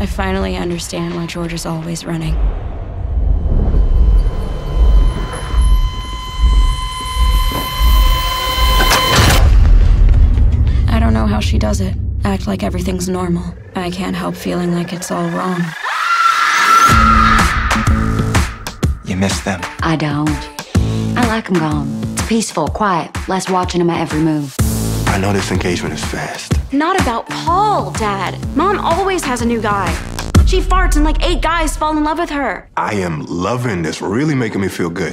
I finally understand why Georgia is always running. I don't know how she does it. Act like everything's normal. I can't help feeling like it's all wrong. You miss them. I don't. I like them gone. It's peaceful, quiet, less watching them at every move. I know this engagement is fast. Not about Paul, Dad. Mom always has a new guy. She farts and like eight guys fall in love with her. I am loving this, really making me feel good.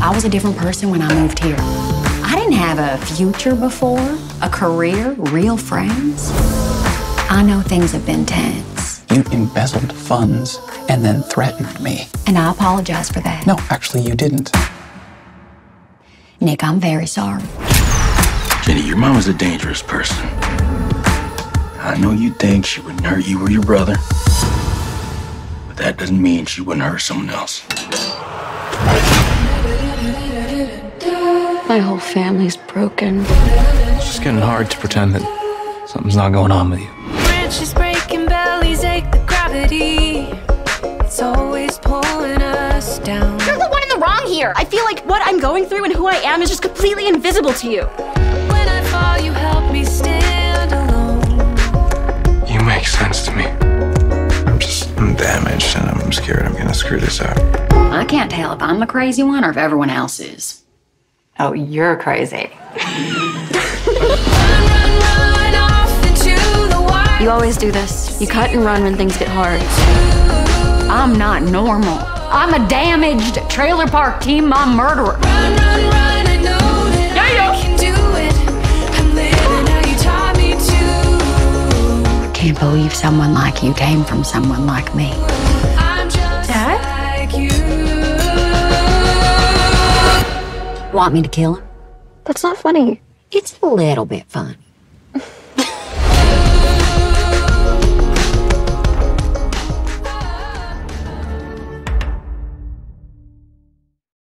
I was a different person when I moved here. I didn't have a future before, a career, real friends. I know things have been tense, You embezzled funds and then threatened me. and I apologize for that. No, actually, you didn't. Nick, I'm very sorry. Ginny, your mom is a dangerous person. I know you think she wouldn't hurt you or your brother, but that doesn't mean she wouldn't hurt someone else. My whole family's broken. It's just getting hard to pretend that something's not going on with you. Branches breaking, bellies ache, the gravity. It's always pulling us down. You're the one in the wrong here. I feel like what I'm going through and who I am is just completely invisible to you. When I fall, you help me stand alone. You make sense to me. I'm just, I'm damaged and I'm scared I'm gonna screw this up. I can't tell if I'm the crazy one or if everyone else is. Oh, you're crazy. Run off into the wild. You always do this. You cut and run when things get hard. I'm not normal. I'm a damaged trailer park team mom murderer. Run, run, run, believe someone like you came from someone like me. I'm just Dad? like you. Want me to kill him? That's not funny. It's a little bit fun.